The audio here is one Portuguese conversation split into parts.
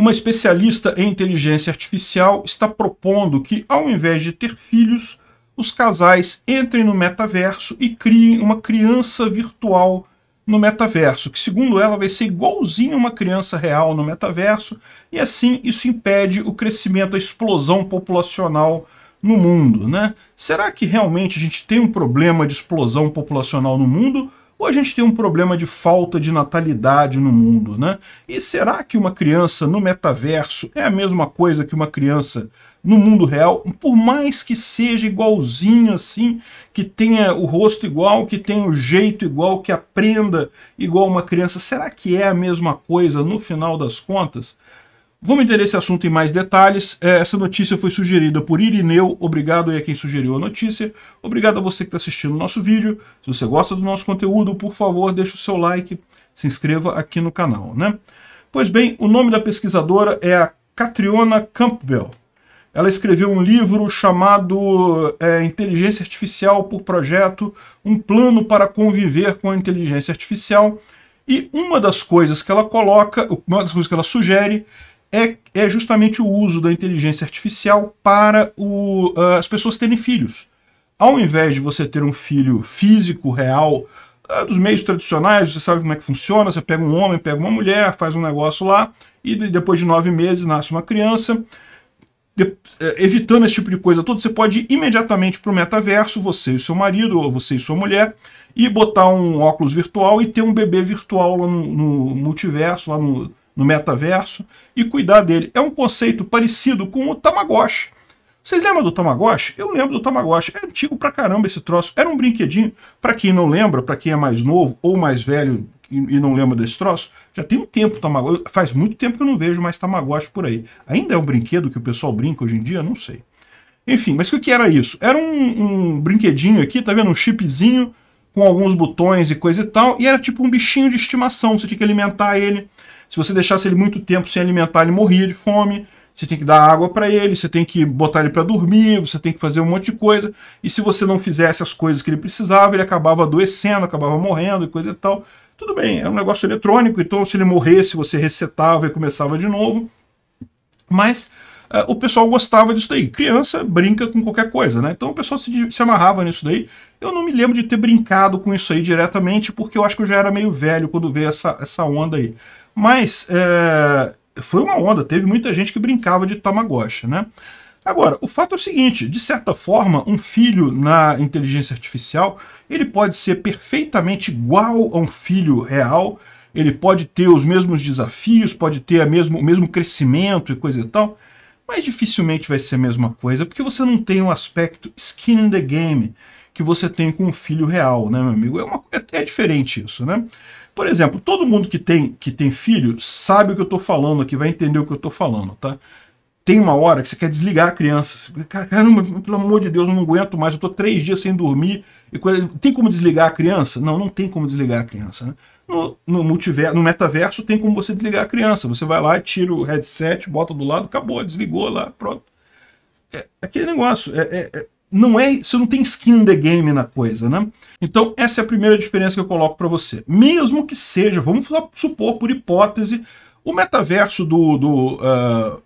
uma especialista em inteligência artificial está propondo que, ao invés de ter filhos, os casais entrem no metaverso e criem uma criança virtual no metaverso, que segundo ela vai ser igualzinho a uma criança real no metaverso, e assim isso impede o crescimento, a explosão populacional no mundo. Né? Será que realmente a gente tem um problema de explosão populacional no mundo? Ou a gente tem um problema de falta de natalidade no mundo, né? E será que uma criança no metaverso é a mesma coisa que uma criança no mundo real, por mais que seja igualzinho assim, que tenha o rosto igual, que tenha o jeito igual, que aprenda igual uma criança, será que é a mesma coisa no final das contas? Vamos entender esse assunto em mais detalhes. É, essa notícia foi sugerida por Irineu. Obrigado aí a quem sugeriu a notícia. Obrigado a você que está assistindo o nosso vídeo. Se você gosta do nosso conteúdo, por favor, deixe o seu like, se inscreva aqui no canal. Né? Pois bem, o nome da pesquisadora é a Catriona Campbell. Ela escreveu um livro chamado é, Inteligência Artificial por Projeto, um plano para conviver com a inteligência artificial. E uma das coisas que ela coloca, uma das coisas que ela sugere, é, é justamente o uso da inteligência artificial para o, uh, as pessoas terem filhos. Ao invés de você ter um filho físico, real, uh, dos meios tradicionais, você sabe como é que funciona, você pega um homem, pega uma mulher, faz um negócio lá, e depois de nove meses nasce uma criança, de, é, evitando esse tipo de coisa toda, você pode ir imediatamente para o metaverso, você e seu marido, ou você e sua mulher, e botar um óculos virtual e ter um bebê virtual lá no, no multiverso, lá no, no metaverso, e cuidar dele. É um conceito parecido com o Tamagotchi. Vocês lembram do Tamagotchi? Eu lembro do Tamagotchi. É antigo pra caramba esse troço. Era um brinquedinho. Para quem não lembra, para quem é mais novo ou mais velho e não lembra desse troço, já tem um tempo Tamagotchi. Faz muito tempo que eu não vejo mais Tamagotchi por aí. Ainda é um brinquedo que o pessoal brinca hoje em dia? Não sei. Enfim, mas o que era isso? Era um, um brinquedinho aqui, tá vendo? Um chipzinho com alguns botões e coisa e tal, e era tipo um bichinho de estimação, você tinha que alimentar ele. Se você deixasse ele muito tempo sem alimentar, ele morria de fome. Você tem que dar água para ele, você tem que botar ele para dormir, você tem que fazer um monte de coisa. E se você não fizesse as coisas que ele precisava, ele acabava adoecendo, acabava morrendo e coisa e tal. Tudo bem, é um negócio eletrônico, então se ele morresse, você resetava e começava de novo. Mas uh, o pessoal gostava disso daí. Criança brinca com qualquer coisa, né? Então o pessoal se, se amarrava nisso daí. Eu não me lembro de ter brincado com isso aí diretamente, porque eu acho que eu já era meio velho quando veio essa, essa onda aí. Mas é, foi uma onda, teve muita gente que brincava de Tamagotchi, né? Agora, o fato é o seguinte, de certa forma, um filho na inteligência artificial, ele pode ser perfeitamente igual a um filho real, ele pode ter os mesmos desafios, pode ter a mesmo, o mesmo crescimento e coisa e tal, mas dificilmente vai ser a mesma coisa, porque você não tem um aspecto skin in the game que você tem com um filho real, né, meu amigo? É, uma, é, é diferente isso, né? Por exemplo, todo mundo que tem, que tem filho sabe o que eu estou falando aqui, vai entender o que eu estou falando, tá? Tem uma hora que você quer desligar a criança. Caramba, pelo amor de Deus, eu não aguento mais, eu estou três dias sem dormir. Tem como desligar a criança? Não, não tem como desligar a criança. Né? No, no, multiverso, no metaverso tem como você desligar a criança. Você vai lá, tira o headset, bota do lado, acabou, desligou lá, pronto. É aquele negócio. É, é, é não é, você não tem skin in the game na coisa, né? Então essa é a primeira diferença que eu coloco para você. Mesmo que seja, vamos supor por hipótese, o metaverso do, do, uh,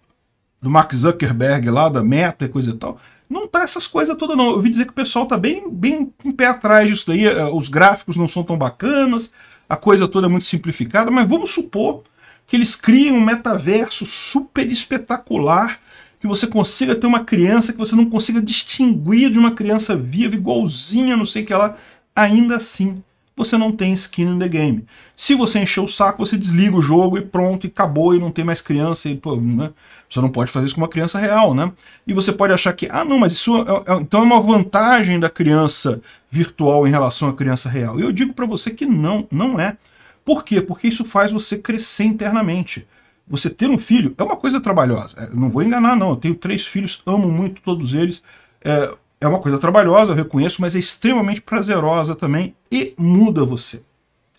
do Mark Zuckerberg lá, da Meta e coisa e tal, não tá essas coisas todas não. Eu ouvi dizer que o pessoal tá bem, bem em pé atrás disso daí, uh, os gráficos não são tão bacanas, a coisa toda é muito simplificada, mas vamos supor que eles criem um metaverso super espetacular que você consiga ter uma criança que você não consiga distinguir de uma criança viva, igualzinha, não sei o que lá, ainda assim você não tem skin in the game. Se você encher o saco, você desliga o jogo e pronto, e acabou, e não tem mais criança, e, pô, né? Você não pode fazer isso com uma criança real, né? E você pode achar que, ah, não, mas isso é, é, então é uma vantagem da criança virtual em relação à criança real. E eu digo para você que não, não é. Por quê? Porque isso faz você crescer internamente você ter um filho é uma coisa trabalhosa. É, não vou enganar, não. Eu tenho três filhos, amo muito todos eles. É, é uma coisa trabalhosa, eu reconheço, mas é extremamente prazerosa também e muda você.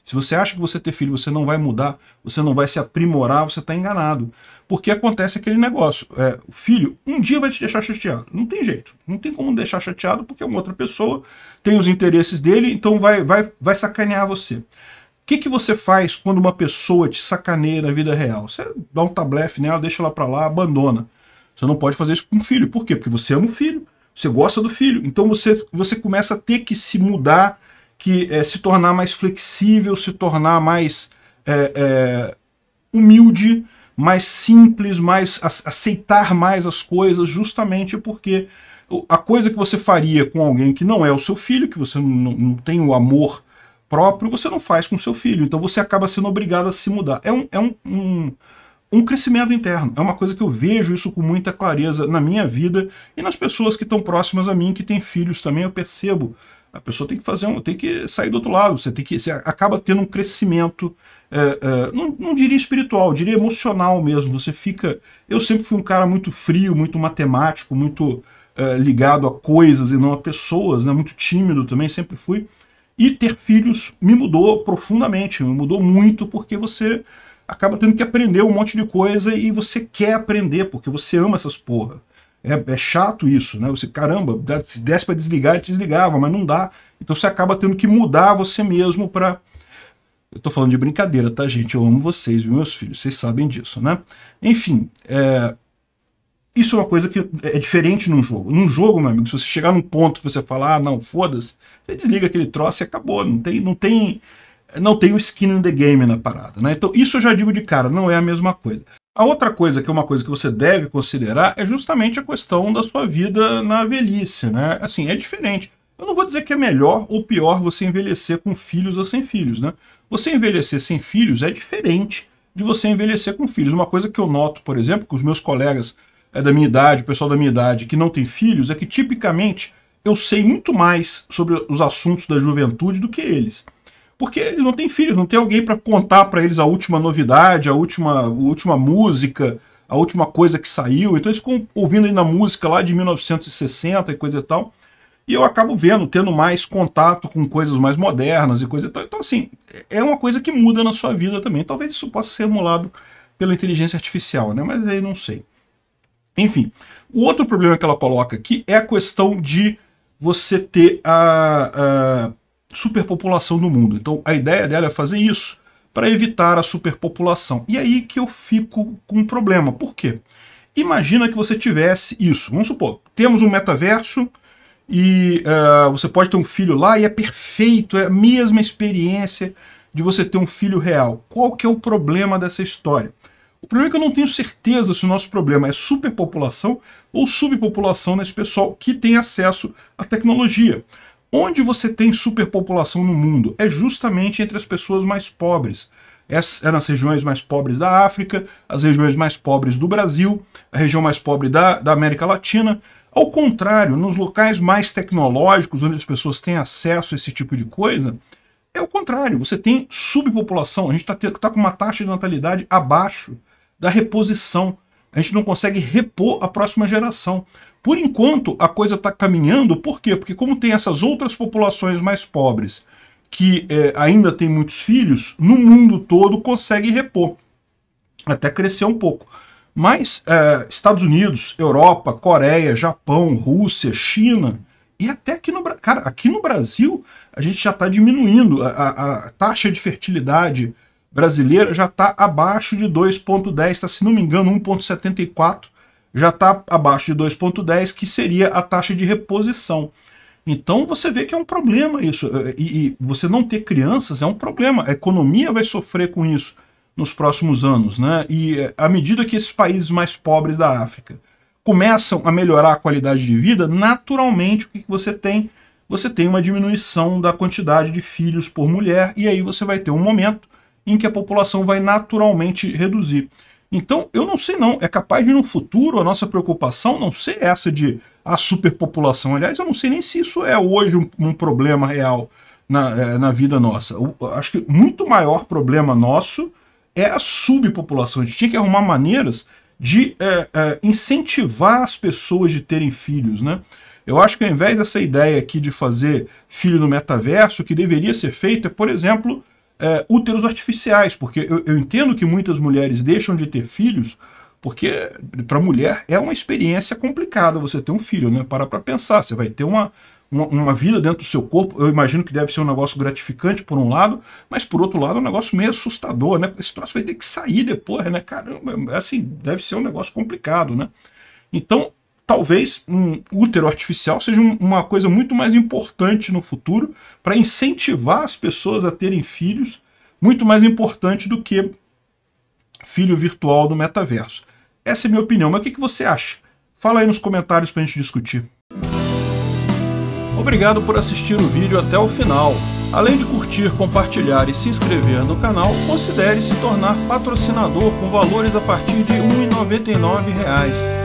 Se você acha que você ter filho você não vai mudar, você não vai se aprimorar, você está enganado. Porque acontece aquele negócio. É, o filho um dia vai te deixar chateado. Não tem jeito. Não tem como deixar chateado porque é uma outra pessoa, tem os interesses dele, então vai, vai, vai sacanear você. Que, que você faz quando uma pessoa te sacaneia na vida real? Você dá um tablefe nela, deixa ela para lá, abandona. Você não pode fazer isso com um filho. Por quê? Porque você ama o filho, você gosta do filho. Então você, você começa a ter que se mudar, que é, se tornar mais flexível, se tornar mais é, é, humilde, mais simples, mais aceitar mais as coisas, justamente porque a coisa que você faria com alguém que não é o seu filho, que você não, não tem o amor próprio, você não faz com seu filho. Então você acaba sendo obrigado a se mudar. É um, é um, um, um crescimento interno. É uma coisa que eu vejo isso com muita clareza na minha vida e nas pessoas que estão próximas a mim, que têm filhos também, eu percebo. A pessoa tem que fazer um, tem que sair do outro lado. Você tem que, você acaba tendo um crescimento, é, é, não, não diria espiritual, diria emocional mesmo. Você fica, eu sempre fui um cara muito frio, muito matemático, muito é, ligado a coisas e não a pessoas, né? Muito tímido também, sempre fui. E ter filhos me mudou profundamente, me mudou muito, porque você acaba tendo que aprender um monte de coisa e você quer aprender, porque você ama essas porra. É, é chato isso, né? Você, caramba, se desse para desligar, desligava, mas não dá. Então você acaba tendo que mudar você mesmo para. Eu tô falando de brincadeira, tá, gente? Eu amo vocês, meus filhos? Vocês sabem disso, né? Enfim, é, isso é uma coisa que é diferente num jogo. Num jogo, meu amigo, se você chegar num ponto que você falar, ah, não, foda-se, você desliga aquele troço e acabou. Não tem, não tem, não tem o skin in the game na parada, né? Então, isso eu já digo de cara, não é a mesma coisa. A outra coisa que é uma coisa que você deve considerar é justamente a questão da sua vida na velhice, né? Assim, é diferente. Eu não vou dizer que é melhor ou pior você envelhecer com filhos ou sem filhos, né? Você envelhecer sem filhos é diferente de você envelhecer com filhos. Uma coisa que eu noto, por exemplo, que os meus colegas é da minha idade, o pessoal da minha idade que não tem filhos, é que tipicamente eu sei muito mais sobre os assuntos da juventude do que eles. Porque eles não têm filhos, não tem alguém para contar para eles a última novidade, a última, a última música, a última coisa que saiu. Então eles ficam ouvindo ainda música lá de 1960 e coisa e tal. E eu acabo vendo, tendo mais contato com coisas mais modernas e coisa e tal. Então, assim, é uma coisa que muda na sua vida também. Talvez isso possa ser emulado pela inteligência artificial, né? Mas aí não sei. Enfim, o outro problema que ela coloca aqui é a questão de você ter a, a superpopulação no mundo. Então a ideia dela é fazer isso para evitar a superpopulação. E aí que eu fico com um problema. Por quê? Imagina que você tivesse isso. Vamos supor, temos um metaverso e uh, você pode ter um filho lá e é perfeito, é a mesma experiência de você ter um filho real. Qual que é o problema dessa história? O problema é que eu não tenho certeza se o nosso problema é superpopulação ou subpopulação nesse pessoal que tem acesso à tecnologia. Onde você tem superpopulação no mundo é justamente entre as pessoas mais pobres. É, nas regiões mais pobres da África, as regiões mais pobres do Brasil, a região mais pobre da, da América Latina. Ao contrário, nos locais mais tecnológicos, onde as pessoas têm acesso a esse tipo de coisa, é o contrário. Você tem subpopulação. A gente está tá com uma taxa de natalidade abaixo da reposição. A gente não consegue repor a próxima geração. Por enquanto, a coisa está caminhando, por quê? Porque como tem essas outras populações mais pobres que é, ainda têm muitos filhos, no mundo todo consegue repor. Até crescer um pouco. Mas é, Estados Unidos, Europa, Coreia, Japão, Rússia, China, e até aqui no, cara, aqui no Brasil, a gente já está diminuindo a, a, a taxa de fertilidade brasileira já está abaixo de 2,10, está, se não me engano, 1,74, já está abaixo de 2,10, que seria a taxa de reposição. Então você vê que é um problema isso. E, e, você não ter crianças é um problema. A economia vai sofrer com isso nos próximos anos. Né? E é, à medida que esses países mais pobres da África começam a melhorar a qualidade de vida, naturalmente o que você tem? Você tem uma diminuição da quantidade de filhos por mulher, e aí você vai ter um momento em que a população vai naturalmente reduzir. Então, eu não sei não, é capaz de no futuro a nossa preocupação não ser essa de a superpopulação. Aliás, eu não sei nem se isso é hoje um, um problema real na, é, na vida nossa. Eu, acho que muito maior problema nosso é a subpopulação. A gente tinha que arrumar maneiras de é, é, incentivar as pessoas de terem filhos, né? Eu acho que ao invés dessa ideia aqui de fazer filho no metaverso, o que deveria ser feito é, por exemplo, é, úteros artificiais, porque eu, eu, entendo que muitas mulheres deixam de ter filhos, porque para mulher é uma experiência complicada você ter um filho, né? Para para pensar, você vai ter uma, uma, uma, vida dentro do seu corpo. Eu imagino que deve ser um negócio gratificante por um lado, mas por outro lado é um negócio meio assustador, né? Esse troço vai ter que sair depois, né? Caramba, é assim, deve ser um negócio complicado, né? Então, talvez um útero artificial seja uma coisa muito mais importante no futuro para incentivar as pessoas a terem filhos, muito mais importante do que filho virtual do metaverso. Essa é a minha opinião, mas o que você acha? Fala aí nos comentários para a gente discutir. Obrigado por assistir o vídeo até o final. Além de curtir, compartilhar e se inscrever no canal, considere se tornar patrocinador com valores a partir de R$ 1,99